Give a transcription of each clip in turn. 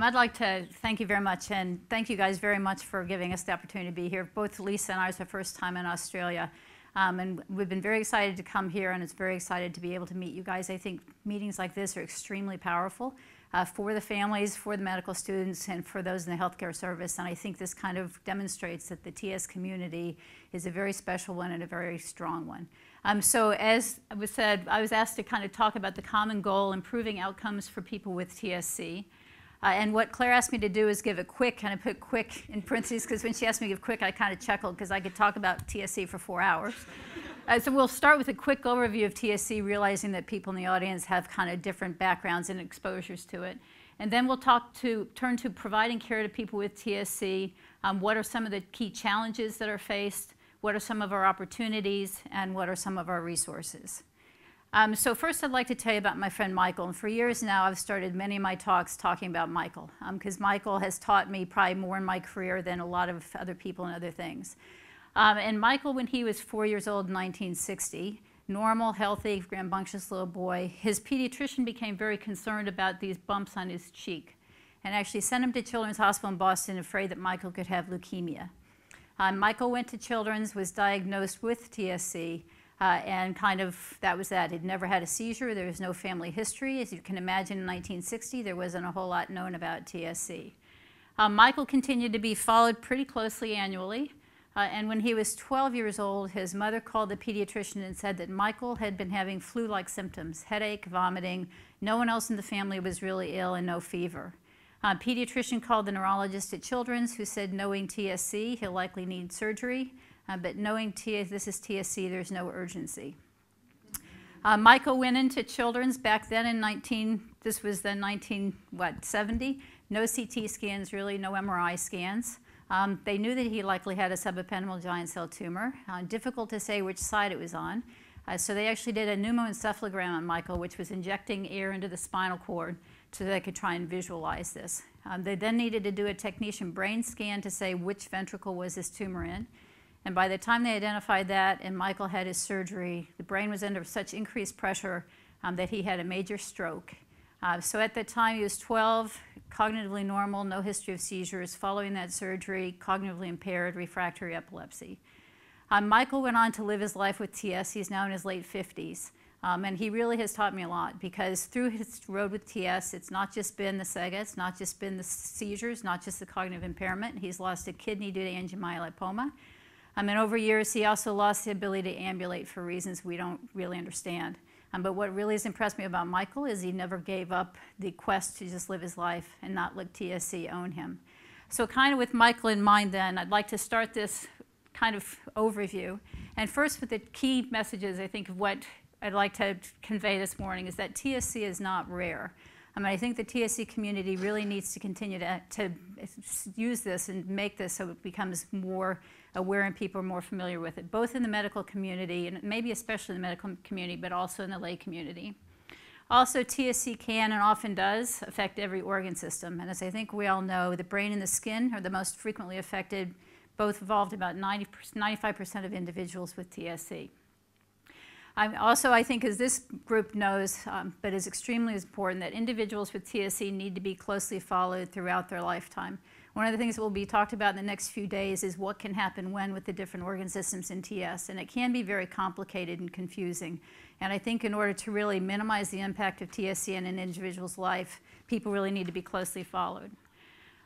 Um, I'd like to thank you very much, and thank you guys very much for giving us the opportunity to be here. Both Lisa and I, it's our first time in Australia, um, and we've been very excited to come here, and it's very excited to be able to meet you guys. I think meetings like this are extremely powerful uh, for the families, for the medical students, and for those in the healthcare service. And I think this kind of demonstrates that the TS community is a very special one and a very strong one. Um, so as was said, I was asked to kind of talk about the common goal, improving outcomes for people with TSC. Uh, and what Claire asked me to do is give a quick, kind of put quick in parentheses because when she asked me to give quick, I kind of chuckled because I could talk about TSC for four hours. Uh, so we'll start with a quick overview of TSC, realizing that people in the audience have kind of different backgrounds and exposures to it. And then we'll talk to, turn to providing care to people with TSC. Um, what are some of the key challenges that are faced? What are some of our opportunities? And what are some of our resources? Um, so first I'd like to tell you about my friend Michael. And for years now, I've started many of my talks talking about Michael because um, Michael has taught me probably more in my career than a lot of other people and other things. Um, and Michael, when he was four years old in 1960, normal, healthy, rambunctious little boy, his pediatrician became very concerned about these bumps on his cheek and actually sent him to Children's Hospital in Boston afraid that Michael could have leukemia. Um, Michael went to Children's, was diagnosed with TSC, uh, and kind of that was that. He'd never had a seizure. There was no family history. As you can imagine, in 1960, there wasn't a whole lot known about TSC. Um, Michael continued to be followed pretty closely annually. Uh, and when he was 12 years old, his mother called the pediatrician and said that Michael had been having flu like symptoms headache, vomiting. No one else in the family was really ill and no fever. Uh, pediatrician called the neurologist at Children's who said, knowing TSC, he'll likely need surgery. Uh, but knowing T this is TSC, there's no urgency. Uh, Michael went into Children's back then in 19, this was then 19, what, 70? No CT scans, really, no MRI scans. Um, they knew that he likely had a subependymal giant cell tumor. Uh, difficult to say which side it was on. Uh, so they actually did a pneumoencephalogram on Michael, which was injecting air into the spinal cord so they could try and visualize this. Um, they then needed to do a technetium brain scan to say which ventricle was this tumor in. And by the time they identified that and Michael had his surgery, the brain was under such increased pressure um, that he had a major stroke. Uh, so at that time, he was 12, cognitively normal, no history of seizures. Following that surgery, cognitively impaired, refractory epilepsy. Um, Michael went on to live his life with TS. He's now in his late 50s. Um, and he really has taught me a lot because through his road with TS, it's not just been the SEGA, it's not just been the seizures, not just the cognitive impairment. He's lost a kidney due to angiomyolipoma. Um, and over years, he also lost the ability to ambulate for reasons we don't really understand. Um, but what really has impressed me about Michael is he never gave up the quest to just live his life and not let TSC own him. So kind of with Michael in mind then, I'd like to start this kind of overview. And first with the key messages, I think, of what I'd like to convey this morning is that TSC is not rare. I mean, I think the TSC community really needs to continue to, to use this and make this so it becomes more and people are more familiar with it, both in the medical community and maybe especially the medical community, but also in the lay community. Also, TSC can and often does affect every organ system. And as I think we all know, the brain and the skin are the most frequently affected, both involved about 90, 95% of individuals with TSC. Um, also, I think as this group knows, um, but is extremely important, that individuals with TSC need to be closely followed throughout their lifetime. One of the things that will be talked about in the next few days is what can happen when with the different organ systems in TS. And it can be very complicated and confusing. And I think in order to really minimize the impact of TSC in an individual's life, people really need to be closely followed.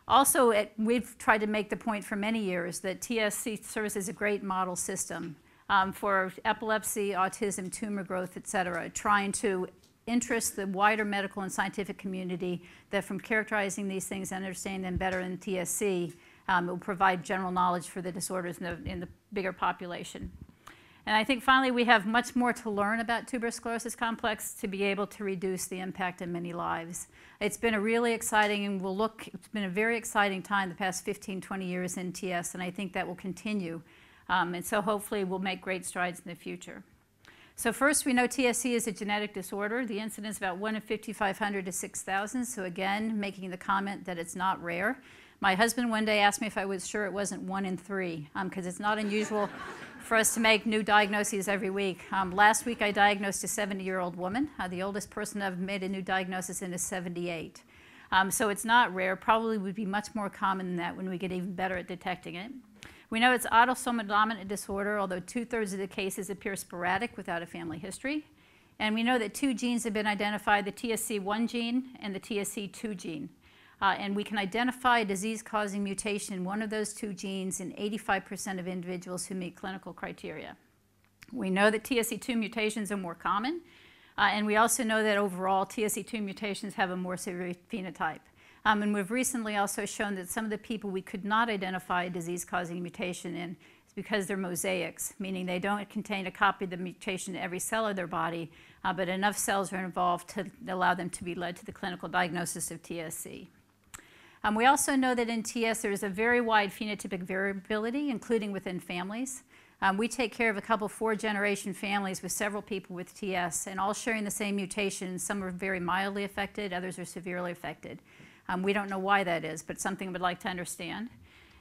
Also, it, we've tried to make the point for many years that TSC serves as a great model system um, for epilepsy, autism, tumor growth, et cetera, trying to interest the wider medical and scientific community that from characterizing these things and understanding them better in TSC, um, it will provide general knowledge for the disorders in the, in the bigger population. And I think finally we have much more to learn about tuberous sclerosis complex to be able to reduce the impact in many lives. It's been a really exciting and we'll look, it's been a very exciting time the past 15, 20 years in TS and I think that will continue. Um, and so hopefully we'll make great strides in the future. So first, we know TSC is a genetic disorder. The incidence is about 1 in 5,500 to 6,000. So again, making the comment that it's not rare. My husband one day asked me if I was sure it wasn't 1 in 3, because um, it's not unusual for us to make new diagnoses every week. Um, last week, I diagnosed a 70-year-old woman. Uh, the oldest person I've made a new diagnosis in is 78. Um, so it's not rare, probably would be much more common than that when we get even better at detecting it. We know it's autosomal dominant disorder, although two-thirds of the cases appear sporadic without a family history. And we know that two genes have been identified, the TSC1 gene and the TSC2 gene. Uh, and we can identify a disease-causing mutation in one of those two genes in 85% of individuals who meet clinical criteria. We know that TSC2 mutations are more common, uh, and we also know that overall TSC2 mutations have a more severe phenotype. Um, and we've recently also shown that some of the people we could not identify a disease-causing mutation in is because they're mosaics, meaning they don't contain a copy of the mutation in every cell of their body, uh, but enough cells are involved to allow them to be led to the clinical diagnosis of TSC. Um, we also know that in TS there's a very wide phenotypic variability, including within families. Um, we take care of a couple four generation families with several people with TS and all sharing the same mutation. Some are very mildly affected, others are severely affected. Um, we don't know why that is, but something we'd like to understand.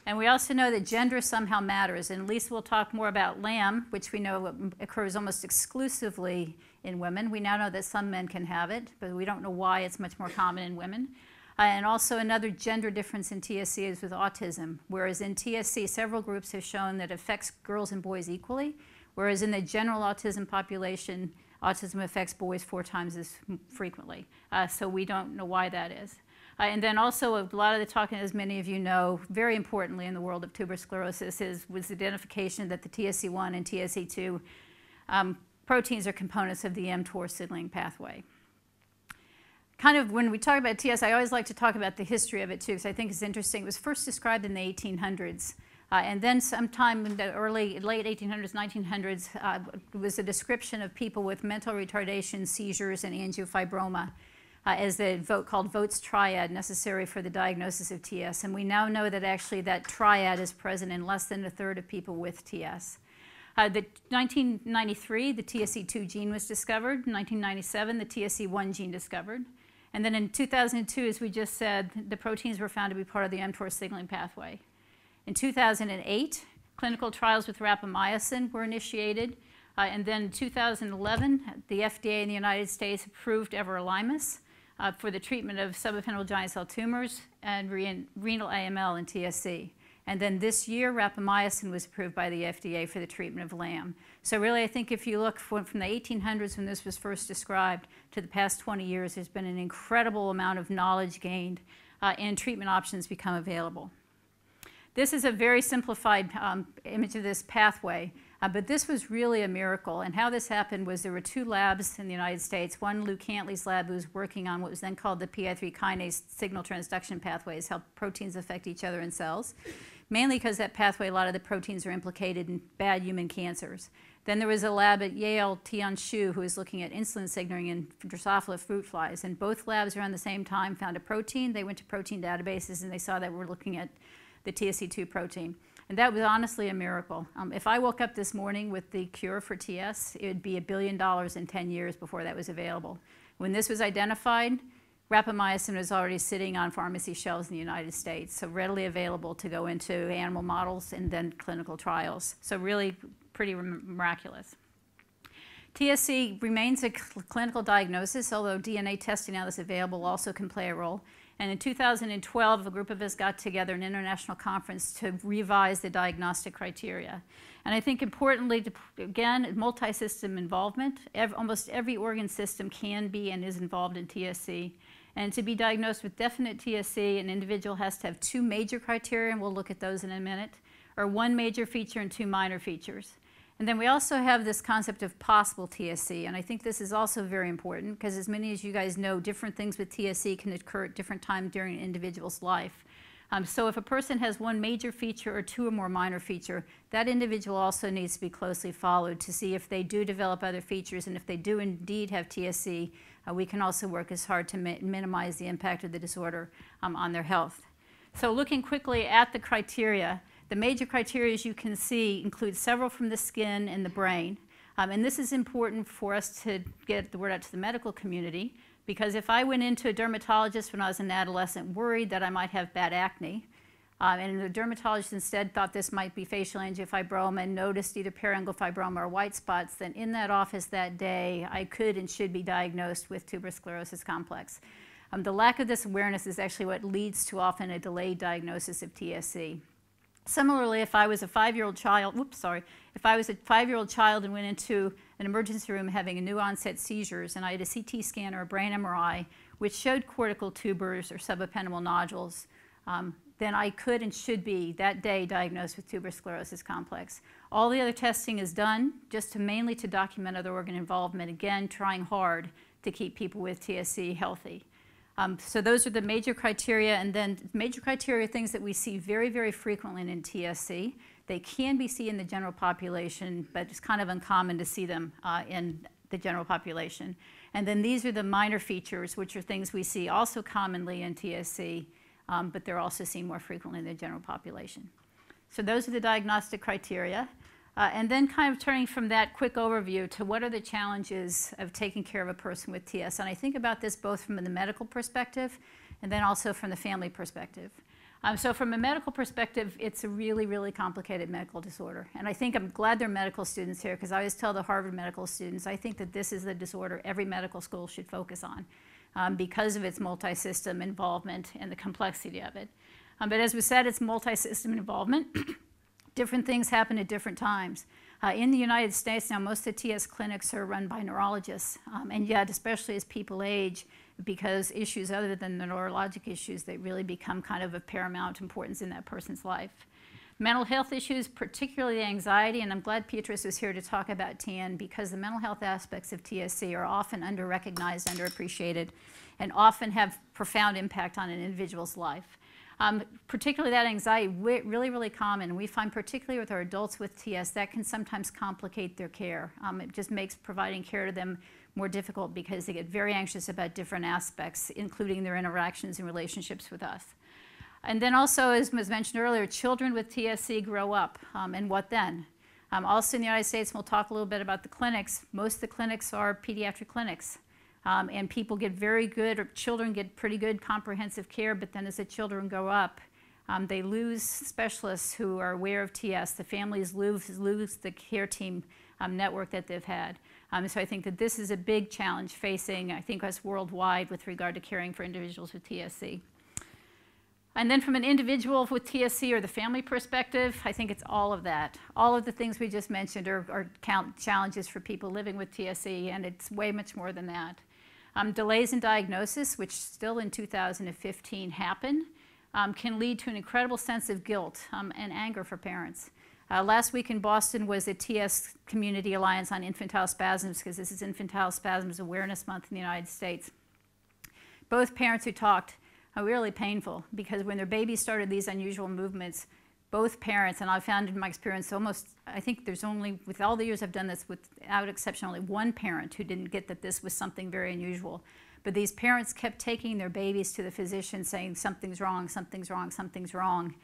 And we also know that gender somehow matters. And Lisa will talk more about LAM, which we know occurs almost exclusively in women. We now know that some men can have it, but we don't know why it's much more common in women. Uh, and also another gender difference in TSC is with autism, whereas in TSC, several groups have shown that it affects girls and boys equally, whereas in the general autism population, autism affects boys four times as frequently. Uh, so we don't know why that is. Uh, and then also a lot of the talking, as many of you know, very importantly in the world of tuberous sclerosis is was identification that the TSC1 and TSC2 um, proteins are components of the mTOR signaling pathway. Kind of when we talk about TS, I always like to talk about the history of it too, because I think it's interesting. It was first described in the 1800s. Uh, and then sometime in the early, late 1800s, 1900s, uh, was a description of people with mental retardation, seizures, and angiofibroma uh, as the vote called Vogt's triad necessary for the diagnosis of TS. And we now know that actually that triad is present in less than a third of people with TS. Uh, the 1993, the TSC2 gene was discovered. In 1997, the TSC1 gene discovered. And then in 2002, as we just said, the proteins were found to be part of the mTOR signaling pathway. In 2008, clinical trials with rapamycin were initiated. Uh, and then in 2011, the FDA in the United States approved everolimus uh, for the treatment of subependymal giant cell tumors and re renal AML and TSC. And then this year, rapamycin was approved by the FDA for the treatment of LAM. So really, I think if you look from, the 1800s when this was first described to the past 20 years, there's been an incredible amount of knowledge gained uh, and treatment options become available. This is a very simplified um, image of this pathway. Uh, but this was really a miracle. And how this happened was there were two labs in the United States. One, Lou Cantley's lab, who was working on what was then called the PI3 kinase signal transduction pathways, how proteins affect each other in cells. Mainly because that pathway, a lot of the proteins are implicated in bad human cancers. Then there was a lab at Yale, Tian Xu, who was looking at insulin signaling in Drosophila fruit flies. And both labs around the same time found a protein. They went to protein databases and they saw that we're looking at the TSC2 protein. And that was honestly a miracle. Um, if I woke up this morning with the cure for TS, it would be a billion dollars in 10 years before that was available. When this was identified, rapamycin was already sitting on pharmacy shelves in the United States, so readily available to go into animal models and then clinical trials. So really pretty miraculous. TSC remains a cl clinical diagnosis, although DNA testing now that's available also can play a role. And in 2012, a group of us got together an international conference to revise the diagnostic criteria. And I think importantly, to, again, multi-system involvement. Every, almost every organ system can be and is involved in TSC. And to be diagnosed with definite TSC, an individual has to have two major criteria, and we'll look at those in a minute, or one major feature and two minor features. And then we also have this concept of possible TSC, and I think this is also very important because as many as you guys know, different things with TSC can occur at different times during an individual's life. Um, so if a person has one major feature or two or more minor feature, that individual also needs to be closely followed to see if they do develop other features and if they do indeed have TSC, uh, we can also work as hard to mi minimize the impact of the disorder um, on their health. So looking quickly at the criteria, the major criteria, as you can see, include several from the skin and the brain. Um, and this is important for us to get the word out to the medical community because if I went into a dermatologist when I was an adolescent worried that I might have bad acne, um, and the dermatologist instead thought this might be facial angiofibroma and noticed either fibroma or white spots, then in that office that day, I could and should be diagnosed with tuberous sclerosis complex. Um, the lack of this awareness is actually what leads to often a delayed diagnosis of TSC. Similarly, if I was a five-year-old child, whoops, sorry, if I was a five-year-old child and went into an emergency room having a new onset seizures and I had a CT scan or a brain MRI which showed cortical tubers or subependymal nodules, um, then I could and should be that day diagnosed with tuberous sclerosis complex. All the other testing is done just to mainly to document other organ involvement, again, trying hard to keep people with TSC healthy. Um, so those are the major criteria, and then major criteria things that we see very, very frequently in TSC. They can be seen in the general population, but it's kind of uncommon to see them uh, in the general population. And then these are the minor features, which are things we see also commonly in TSC, um, but they're also seen more frequently in the general population. So those are the diagnostic criteria. Uh, and then kind of turning from that quick overview to what are the challenges of taking care of a person with TS. And I think about this both from the medical perspective and then also from the family perspective. Um, so from a medical perspective, it's a really, really complicated medical disorder. And I think I'm glad there are medical students here because I always tell the Harvard medical students, I think that this is the disorder every medical school should focus on um, because of its multi-system involvement and the complexity of it. Um, but as we said, it's multi-system involvement. different things happen at different times. Uh, in the United States now, most of the TS clinics are run by neurologists, um, and yet, especially as people age, because issues other than the neurologic issues, they really become kind of of paramount importance in that person's life. Mental health issues, particularly anxiety, and I'm glad Beatrice is here to talk about TAND because the mental health aspects of TSC are often under-recognized, underappreciated, and often have profound impact on an individual's life. Um, particularly that anxiety, really, really common. We find particularly with our adults with TS, that can sometimes complicate their care. Um, it just makes providing care to them more difficult because they get very anxious about different aspects, including their interactions and relationships with us. And then also, as was mentioned earlier, children with TSC grow up, um, and what then? Um, also in the United States, we'll talk a little bit about the clinics. Most of the clinics are pediatric clinics. Um, and people get very good, or children get pretty good comprehensive care, but then as the children grow up, um, they lose specialists who are aware of TS. The families lose, lose the care team um, network that they've had. Um, so I think that this is a big challenge facing, I think, us worldwide with regard to caring for individuals with TSC. And then from an individual with TSC or the family perspective, I think it's all of that. All of the things we just mentioned are, are challenges for people living with TSC, and it's way much more than that. Um, delays in diagnosis, which still in 2015 happen, um, can lead to an incredible sense of guilt um, and anger for parents. Uh, last week in Boston was a TS Community Alliance on Infantile Spasms, because this is Infantile Spasms Awareness Month in the United States. Both parents who talked are really painful because when their baby started these unusual movements, both parents, and I've found in my experience almost, I think there's only, with all the years I've done this, without exception, only one parent who didn't get that this was something very unusual. But these parents kept taking their babies to the physician saying, something's wrong, something's wrong, something's wrong.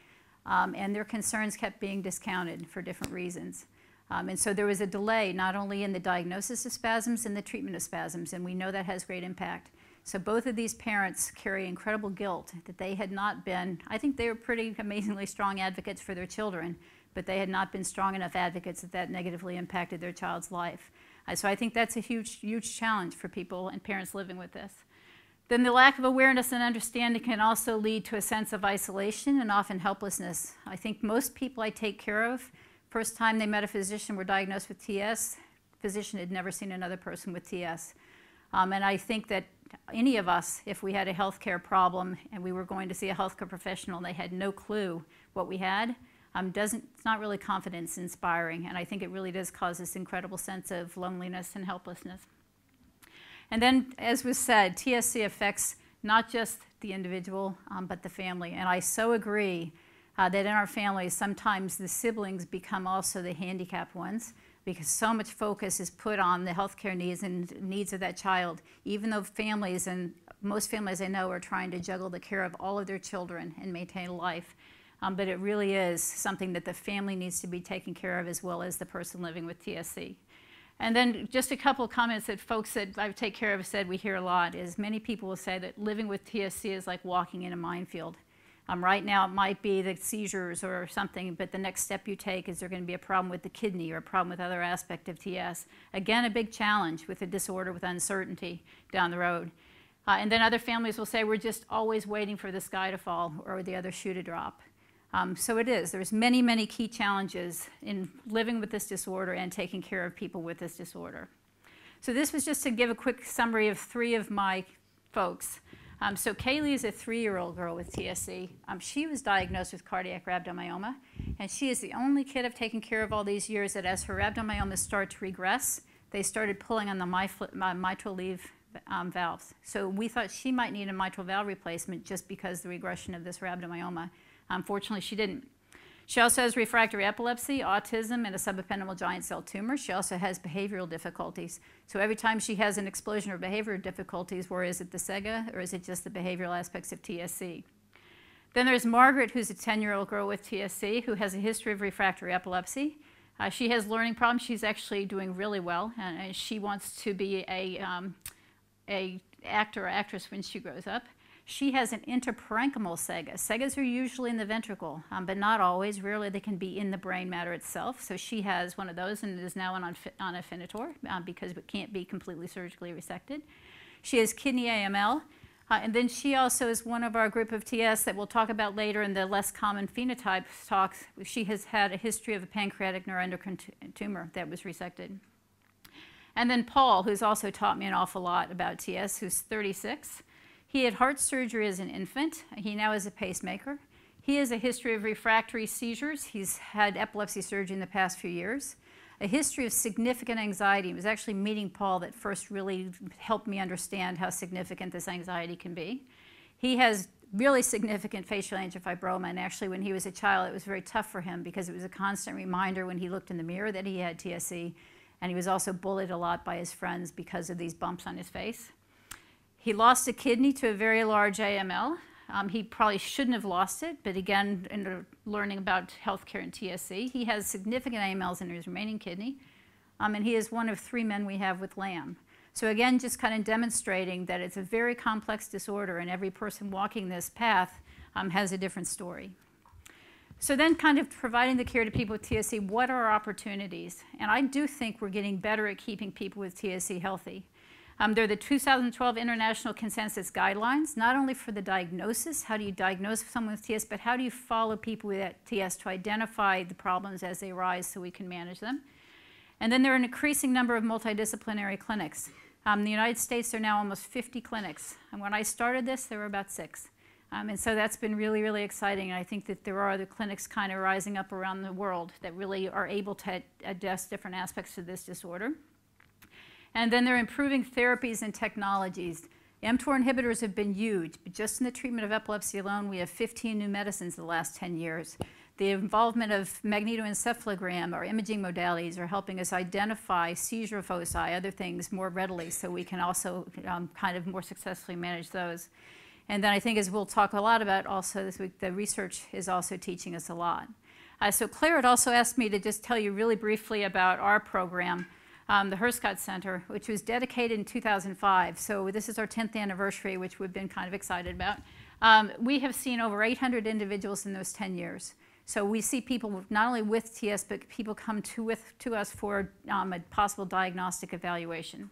Um, and their concerns kept being discounted for different reasons. Um, and so there was a delay not only in the diagnosis of spasms and the treatment of spasms, and we know that has great impact. So both of these parents carry incredible guilt that they had not been, I think they were pretty amazingly strong advocates for their children, but they had not been strong enough advocates that that negatively impacted their child's life. Uh, so I think that's a huge, huge challenge for people and parents living with this. Then the lack of awareness and understanding can also lead to a sense of isolation and often helplessness. I think most people I take care of, first time they met a physician were diagnosed with TS, physician had never seen another person with TS. Um, and I think that any of us, if we had a healthcare problem and we were going to see a healthcare professional and they had no clue what we had, um, doesn't, it's not really confidence inspiring. And I think it really does cause this incredible sense of loneliness and helplessness. And then, as was said, TSC affects not just the individual, um, but the family. And I so agree uh, that in our families, sometimes the siblings become also the handicapped ones because so much focus is put on the healthcare needs and needs of that child, even though families and most families I know are trying to juggle the care of all of their children and maintain life. Um, but it really is something that the family needs to be taken care of as well as the person living with TSC. And then just a couple of comments that folks that I take care of said we hear a lot is many people will say that living with TSC is like walking in a minefield. Um, right now, it might be the seizures or something, but the next step you take is there going to be a problem with the kidney or a problem with other aspect of TS. Again, a big challenge with a disorder with uncertainty down the road. Uh, and then other families will say, we're just always waiting for the sky to fall or the other shoe to drop. Um, so it is. There's many, many key challenges in living with this disorder and taking care of people with this disorder. So this was just to give a quick summary of three of my folks. Um, so Kaylee is a three-year-old girl with TSC. Um, she was diagnosed with cardiac rhabdomyoma, and she is the only kid I've taken care of all these years that as her rhabdomyomas start to regress, they started pulling on the mitral leaf um, valves. So we thought she might need a mitral valve replacement just because the regression of this rhabdomyoma. Unfortunately, she didn't. She also has refractory epilepsy, autism, and a subependymal giant cell tumor. She also has behavioral difficulties. So every time she has an explosion of behavioral difficulties, where is it the SEGA or is it just the behavioral aspects of TSC? Then there's Margaret, who's a 10-year-old girl with TSC who has a history of refractory epilepsy. Uh, she has learning problems. She's actually doing really well, and, and she wants to be a, um, a actor or actress when she grows up. She has an interparenchymal SEGA. SEGAs are usually in the ventricle, um, but not always. Rarely they can be in the brain matter itself. So she has one of those and is now on, on Afinitor um, because it can't be completely surgically resected. She has kidney AML. Uh, and then she also is one of our group of TS that we'll talk about later in the less common phenotype talks. She has had a history of a pancreatic neuroendocrine tumor that was resected. And then Paul, who's also taught me an awful lot about TS, who's 36. He had heart surgery as an infant. He now is a pacemaker. He has a history of refractory seizures. He's had epilepsy surgery in the past few years. A history of significant anxiety. It was actually meeting Paul that first really helped me understand how significant this anxiety can be. He has really significant facial angiofibroma, and actually when he was a child, it was very tough for him because it was a constant reminder when he looked in the mirror that he had TSC, and he was also bullied a lot by his friends because of these bumps on his face. He lost a kidney to a very large AML. Um, he probably shouldn't have lost it, but again, in learning about healthcare and TSC, he has significant AMLs in his remaining kidney, um, and he is one of three men we have with LAM. So again, just kind of demonstrating that it's a very complex disorder, and every person walking this path um, has a different story. So then kind of providing the care to people with TSC, what are our opportunities? And I do think we're getting better at keeping people with TSC healthy. Um, they're the 2012 International Consensus Guidelines, not only for the diagnosis, how do you diagnose someone with TS, but how do you follow people with TS to identify the problems as they arise so we can manage them. And then there are an increasing number of multidisciplinary clinics. Um, in the United States, there are now almost 50 clinics. And when I started this, there were about six. Um, and so that's been really, really exciting. And I think that there are other clinics kind of rising up around the world that really are able to address different aspects of this disorder. And then they're improving therapies and technologies. mTOR inhibitors have been huge, but just in the treatment of epilepsy alone, we have 15 new medicines in the last 10 years. The involvement of magnetoencephalogram or imaging modalities are helping us identify seizure foci, other things more readily, so we can also um, kind of more successfully manage those. And then I think as we'll talk a lot about also this week, the research is also teaching us a lot. Uh, so Claire had also asked me to just tell you really briefly about our program um, the Herscot Center, which was dedicated in 2005. So this is our 10th anniversary, which we've been kind of excited about. Um, we have seen over 800 individuals in those 10 years. So we see people not only with TS, but people come to, with, to us for um, a possible diagnostic evaluation.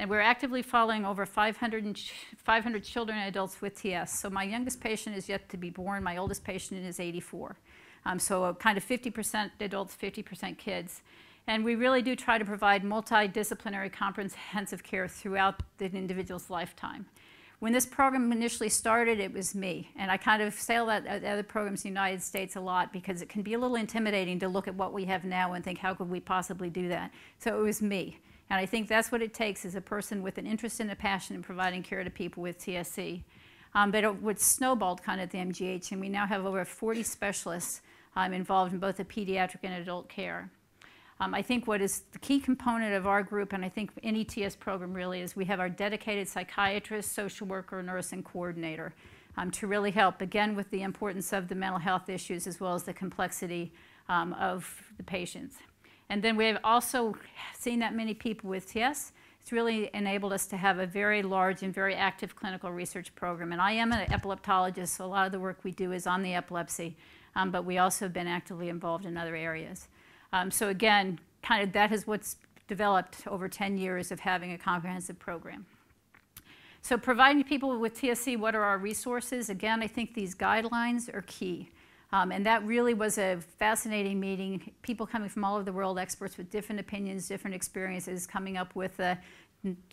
And we're actively following over 500, 500 children and adults with TS. So my youngest patient is yet to be born. My oldest patient is 84. Um, so kind of 50% adults, 50% kids. And we really do try to provide multidisciplinary comprehensive care throughout the individual's lifetime. When this program initially started, it was me. And I kind of say that at other programs in the United States a lot because it can be a little intimidating to look at what we have now and think, how could we possibly do that? So it was me. And I think that's what it takes is a person with an interest and a passion in providing care to people with TSC. Um, but it was snowballed kind of at the MGH, and we now have over 40 specialists um, involved in both the pediatric and adult care. Um, I think what is the key component of our group, and I think any TS program really, is we have our dedicated psychiatrist, social worker, nurse, and coordinator um, to really help, again, with the importance of the mental health issues as well as the complexity um, of the patients. And then we have also seen that many people with TS. It's really enabled us to have a very large and very active clinical research program. And I am an epileptologist, so a lot of the work we do is on the epilepsy, um, but we also have been actively involved in other areas. Um, so again, kind of that is what's developed over 10 years of having a comprehensive program. So providing people with TSC, what are our resources? Again, I think these guidelines are key. Um, and that really was a fascinating meeting. People coming from all over the world, experts with different opinions, different experiences, coming up with a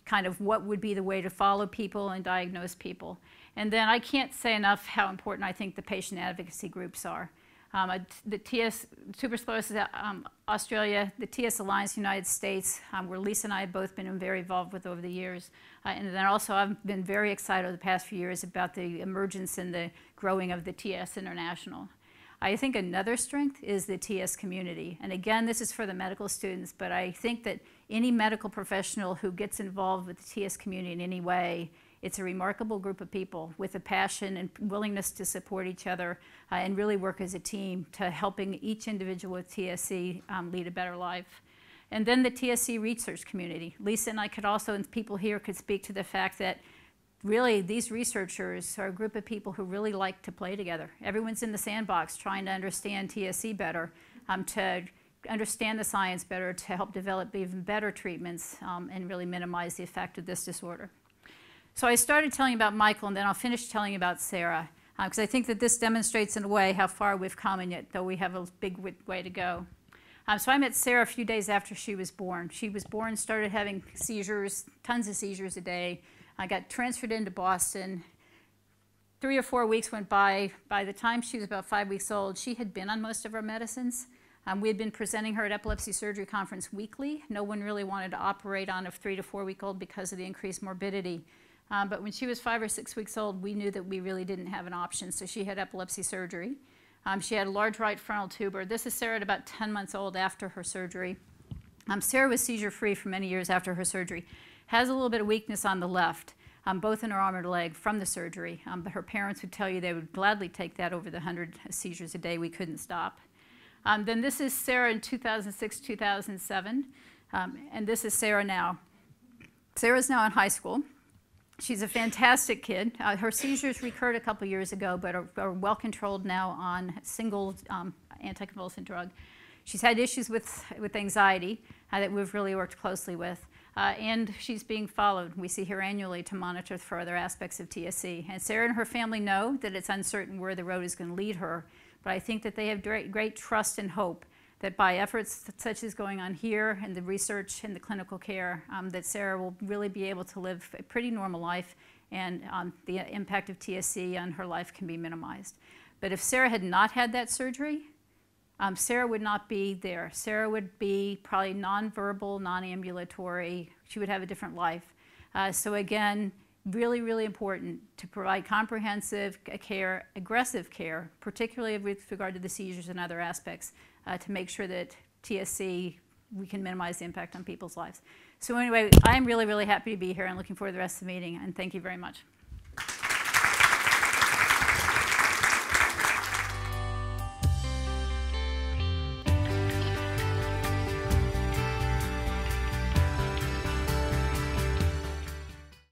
kind of what would be the way to follow people and diagnose people. And then I can't say enough how important I think the patient advocacy groups are. Um, the TS Tuberous Sclerosis um, Australia, the TS Alliance United States, um, where Lisa and I have both been very involved with over the years. Uh, and then also I've been very excited over the past few years about the emergence and the growing of the TS International. I think another strength is the TS community. And again, this is for the medical students, but I think that any medical professional who gets involved with the TS community in any way, it's a remarkable group of people with a passion and willingness to support each other uh, and really work as a team to helping each individual with TSC um, lead a better life. And then the TSC research community. Lisa and I could also, and people here could speak to the fact that really these researchers are a group of people who really like to play together. Everyone's in the sandbox trying to understand TSC better, um, to understand the science better, to help develop even better treatments um, and really minimize the effect of this disorder. So I started telling about Michael and then I'll finish telling about Sarah because uh, I think that this demonstrates in a way how far we've come and yet though we have a big way to go. Um, so I met Sarah a few days after she was born. She was born, started having seizures, tons of seizures a day, I got transferred into Boston. Three or four weeks went by. By the time she was about five weeks old, she had been on most of our medicines. Um, we had been presenting her at Epilepsy Surgery Conference weekly. No one really wanted to operate on a three to four week old because of the increased morbidity. Um, but when she was five or six weeks old, we knew that we really didn't have an option, so she had epilepsy surgery. Um, she had a large right frontal tuber. This is Sarah at about 10 months old after her surgery. Um, Sarah was seizure free for many years after her surgery has a little bit of weakness on the left, um, both in her arm and leg from the surgery. Um, but her parents would tell you they would gladly take that over the 100 seizures a day we couldn't stop. Um, then this is Sarah in 2006, 2007. Um, and this is Sarah now. Sarah's now in high school. She's a fantastic kid. Uh, her seizures recurred a couple years ago, but are, are well controlled now on single um, anticonvulsant drug. She's had issues with, with anxiety uh, that we've really worked closely with. Uh, and she's being followed. We see her annually to monitor for other aspects of TSC. And Sarah and her family know that it's uncertain where the road is going to lead her, but I think that they have great, great trust and hope that by efforts such as going on here and the research and the clinical care, um, that Sarah will really be able to live a pretty normal life and um, the impact of TSC on her life can be minimized. But if Sarah had not had that surgery, um, Sarah would not be there. Sarah would be probably nonverbal, non-ambulatory. She would have a different life. Uh, so again, really, really important to provide comprehensive care, aggressive care, particularly with regard to the seizures and other aspects, uh, to make sure that TSC, we can minimize the impact on people's lives. So anyway, I'm really, really happy to be here and looking forward to the rest of the meeting, and thank you very much.